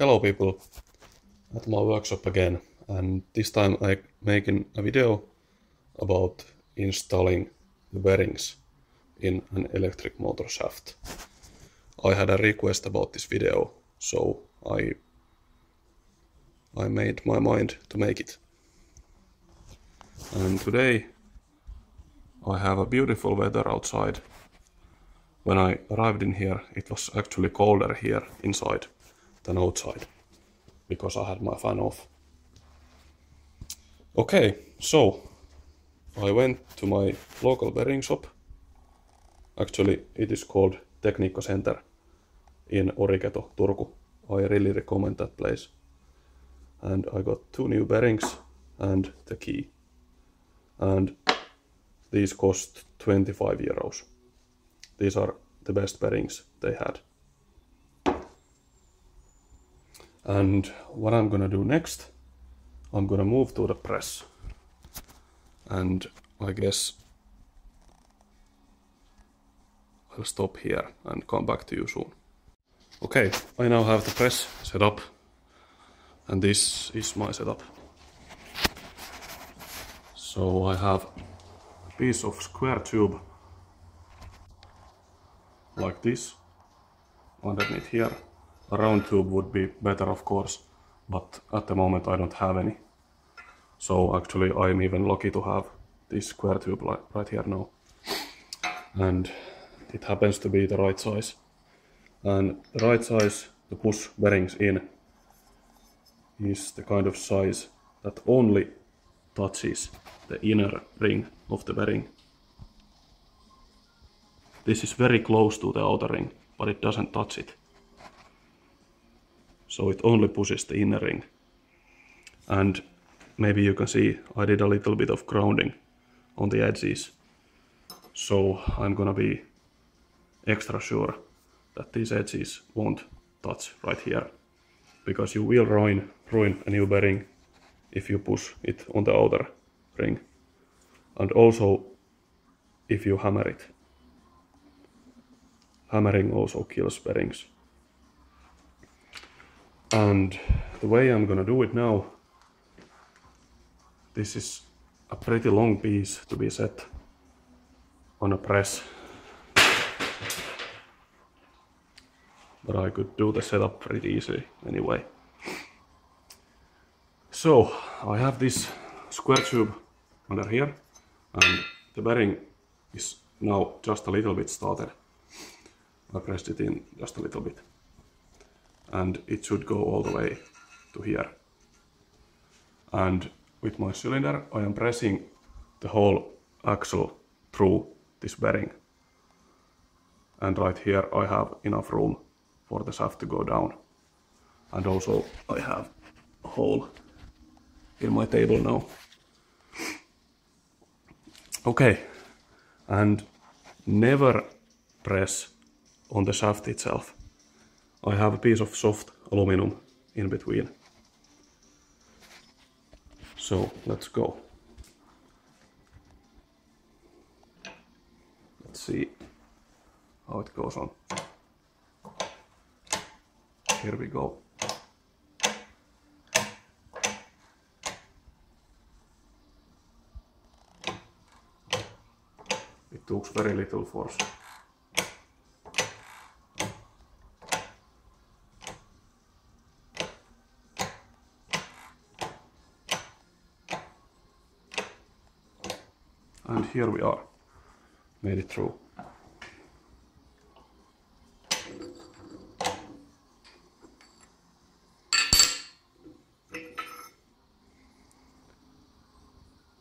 Hello people, at my workshop again and this time I'm making a video about installing the bearings in an electric motor shaft. I had a request about this video so I I made my mind to make it. And today I have a beautiful weather outside. When I arrived in here it was actually colder here inside than outside because I had my fan off. Okay, so I went to my local bearing shop. Actually, it is called Tekniikka Center in Oriketo, Turku. I really recommend that place. And I got two new bearings and the key. And these cost 25 euros. These are the best bearings they had. And what I'm gonna do next, I'm gonna move to the press. And I guess I'll stop here and come back to you soon. Okay, I now have the press set up. And this is my setup. So I have a piece of square tube like this underneath here a round tube would be better of course, but at the moment I don't have any. So actually I'm even lucky to have this square tube right here now. And it happens to be the right size. And the right size to push bearings in is the kind of size that only touches the inner ring of the bearing. This is very close to the outer ring, but it doesn't touch it so it only pushes the inner ring. And maybe you can see I did a little bit of grounding on the edges. So I'm gonna be extra sure that these edges won't touch right here. Because you will ruin, ruin a new bearing if you push it on the outer ring. And also if you hammer it. Hammering also kills bearings. And the way I'm gonna do it now, this is a pretty long piece to be set on a press. But I could do the setup pretty easily anyway. So I have this square tube under here and the bearing is now just a little bit started. I pressed it in just a little bit and it should go all the way to here. And with my cylinder I am pressing the whole axle through this bearing. And right here I have enough room for the shaft to go down. And also I have a hole in my table now. Okay, and never press on the shaft itself. I have a piece of soft aluminum in between. So let's go. Let's see how it goes on. Here we go. It took very little force. And here we are. Made it through.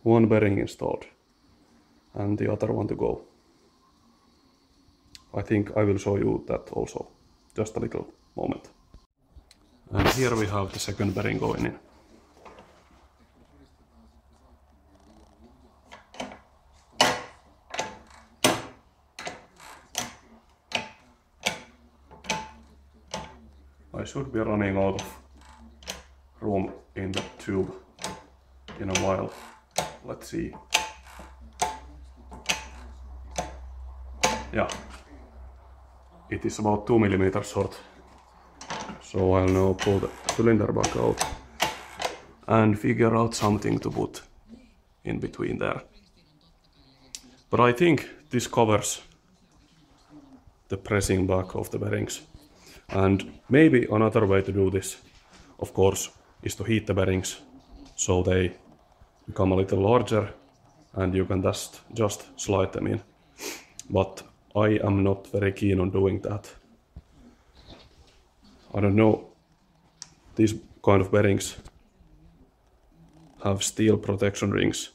One bearing installed and the other one to go. I think I will show you that also. Just a little moment. And here we have the second bearing going in should be running out of room in the tube in a while. Let's see. Yeah, it is about 2 millimeters short. So I'll now pull the cylinder back out and figure out something to put in between there. But I think this covers the pressing back of the bearings. And maybe another way to do this, of course, is to heat the bearings so they become a little larger and you can just, just slide them in. But I am not very keen on doing that. I don't know, these kind of bearings have steel protection rings.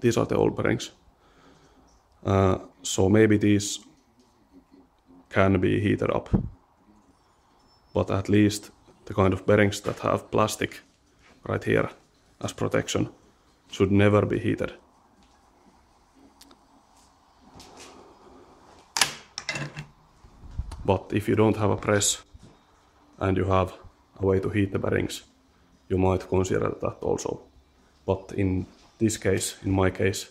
These are the old bearings. Uh, so maybe these can be heated up. But at least the kind of bearings that have plastic right here as protection should never be heated. But if you don't have a press and you have a way to heat the bearings, you might consider that also. But in this case, in my case,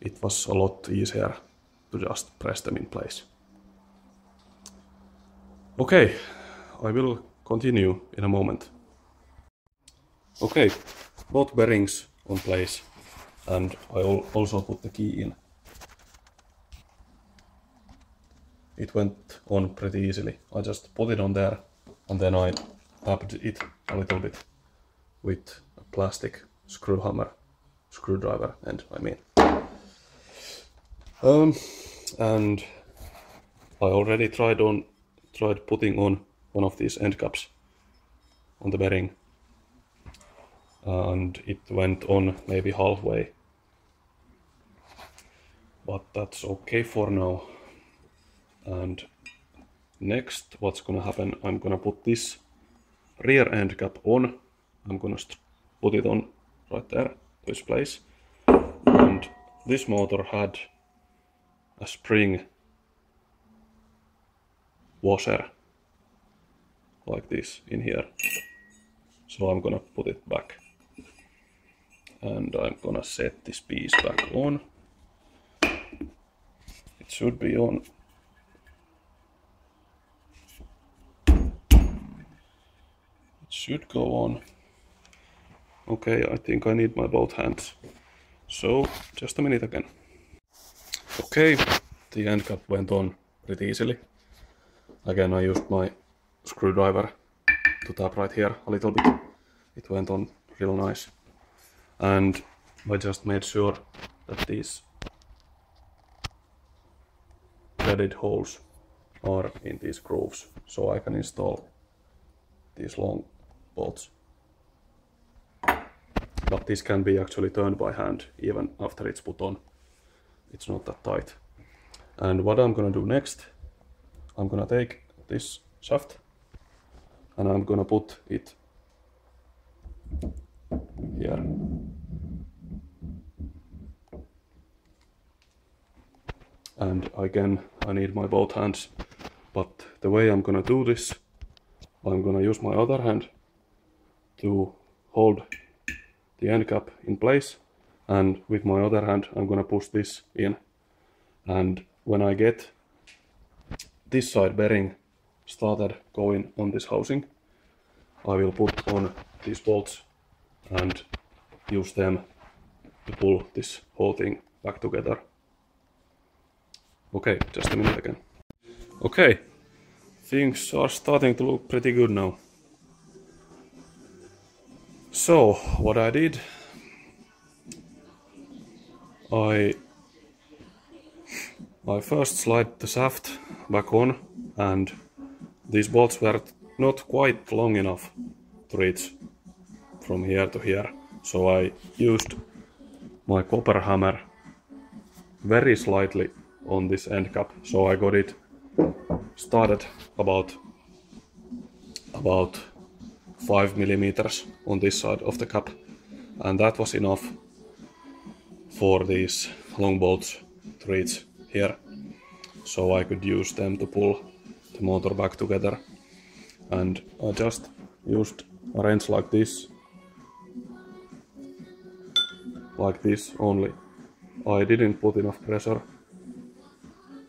it was a lot easier to just press them in place. Okay, I will continue in a moment. Okay, both bearings on place and I also put the key in. It went on pretty easily. I just put it on there and then I tapped it a little bit with a plastic screw hammer, screwdriver and I mean. Um, and I already tried on tried putting on one of these end caps on the bearing. And it went on maybe halfway. But that's okay for now. And next what's gonna happen? I'm gonna put this rear end cap on. I'm gonna put it on right there this place. And this motor had a spring washer like this in here. So I'm gonna put it back. And I'm gonna set this piece back on. It should be on. It should go on. Okay, I think I need my both hands. So, just a minute again. Okay, the end cap went on pretty easily. Again, I used my screwdriver to tap right here a little bit. It went on real nice. And I just made sure that these threaded holes are in these grooves so I can install these long bolts. But this can be actually turned by hand even after it's put on. It's not that tight. And what I'm gonna do next I'm gonna take this shaft and I'm gonna put it here. And again, I need my both hands, but the way I'm gonna do this, I'm gonna use my other hand to hold the end cap in place and with my other hand I'm gonna push this in and when I get this side bearing started going on this housing. I will put on these bolts and use them to pull this whole thing back together. Okay, just a minute again. Okay, things are starting to look pretty good now. So, what I did, I I first slide the shaft back on and these bolts were not quite long enough to reach from here to here. So I used my copper hammer very slightly on this end cap. So I got it started about about 5 millimeters on this side of the cap and that was enough for these long bolts to reach here so I could use them to pull the motor back together. And I just used a wrench like this. Like this only. I didn't put enough pressure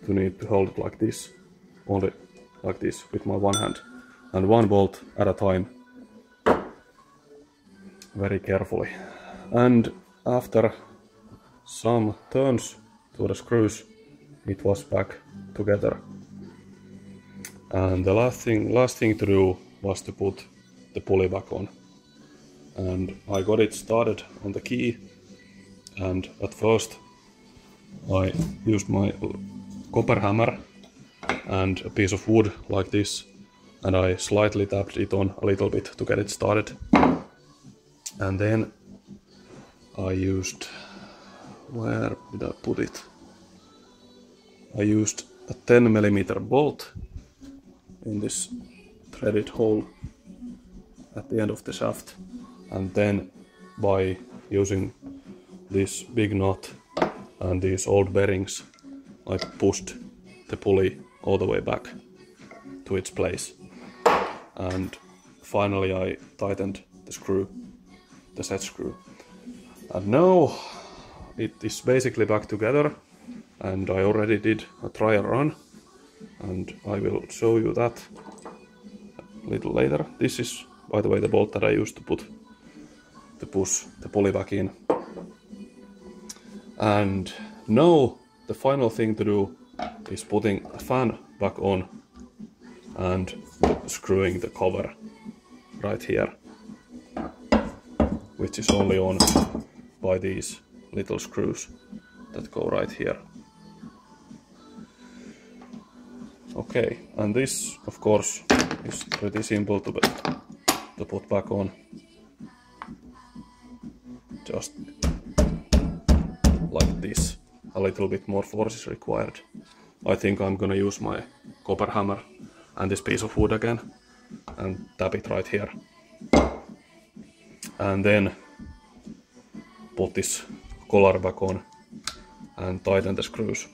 to need to hold it like this. Only like this with my one hand. And one bolt at a time. Very carefully. And after some turns to the screws, it was back together. And the last thing, last thing to do was to put the pulley back on. And I got it started on the key. And at first, I used my copper hammer and a piece of wood like this and I slightly tapped it on a little bit to get it started and then I used where did I put it I used a 10 millimeter bolt in this threaded hole at the end of the shaft. And then by using this big nut and these old bearings I pushed the pulley all the way back to its place. And finally I tightened the screw the set screw. And now it is basically back together and I already did a trial run and I will show you that a little later. This is by the way the bolt that I used to put to push the pulley back in. And now the final thing to do is putting a fan back on and screwing the cover right here which is only on by these little screws that go right here. Okay, and this of course is pretty simple to, to put back on. Just like this. A little bit more force is required. I think I'm gonna use my copper hammer and this piece of wood again and tap it right here and then put this collar back on and tighten the screws.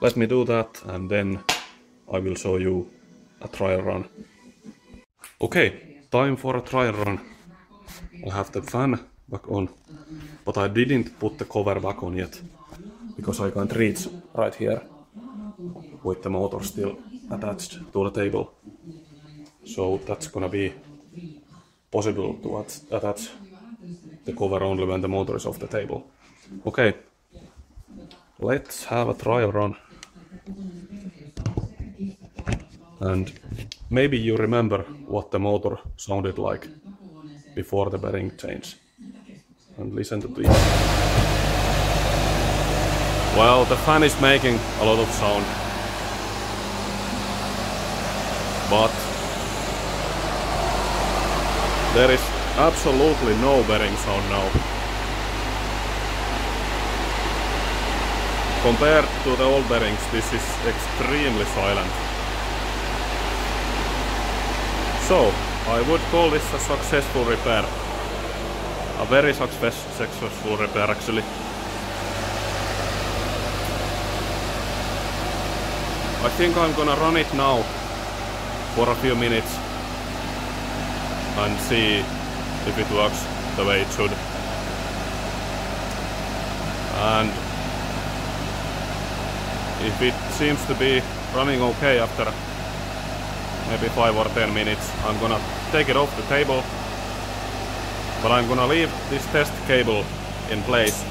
Let me do that and then I will show you a trial run. Okay, time for a trial run. I have the fan back on, but I didn't put the cover back on yet because I can't reach right here with the motor still attached to the table. So that's gonna be possible to attach the cover only when the motor is off the table. Okay, let's have a trial run. And maybe you remember what the motor sounded like before the bearing change. And listen to this. Well, the fan is making a lot of sound. But there is absolutely no bearing sound now. Compared to the old bearings, this is extremely silent. So, I would call this a successful repair. A very success successful repair actually. I think I'm gonna run it now for a few minutes and see if it works the way it should. And if it seems to be running okay after maybe 5 or 10 minutes, I'm gonna take it off the table. But I'm gonna leave this test cable in place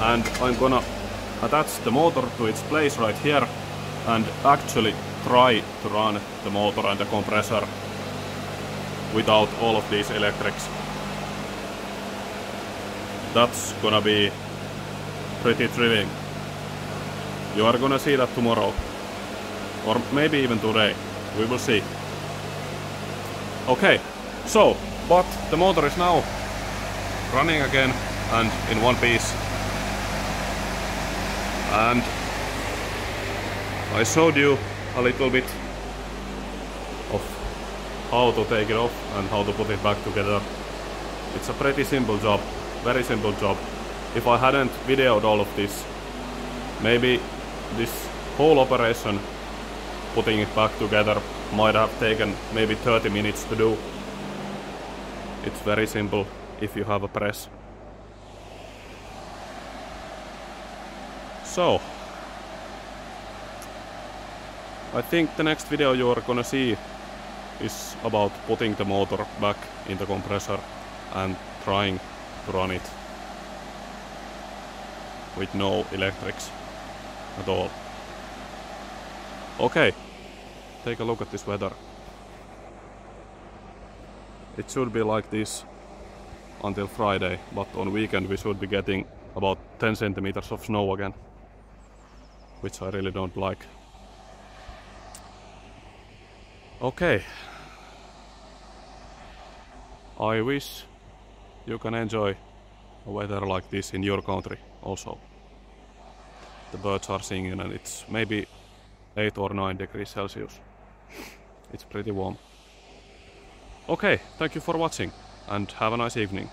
and I'm gonna attach the motor to its place right here and actually try to run the motor and the compressor without all of these electrics. That's gonna be pretty thrilling. You are gonna see that tomorrow. Or maybe even today. We will see. Okay, so, but the motor is now running again and in one piece. And I showed you a little bit of how to take it off and how to put it back together. It's a pretty simple job, very simple job. If I hadn't videoed all of this, maybe this whole operation, putting it back together, might have taken maybe 30 minutes to do. It's very simple if you have a press. So, I think the next video you are gonna see is about putting the motor back in the compressor and trying to run it with no electrics at all. Okay, take a look at this weather. It should be like this until Friday, but on weekend we should be getting about 10 centimeters of snow again, which I really don't like. Okay. I wish you can enjoy a weather like this in your country also. The birds are singing and it's maybe 8 or 9 degrees Celsius. It's pretty warm. Okay, thank you for watching and have a nice evening.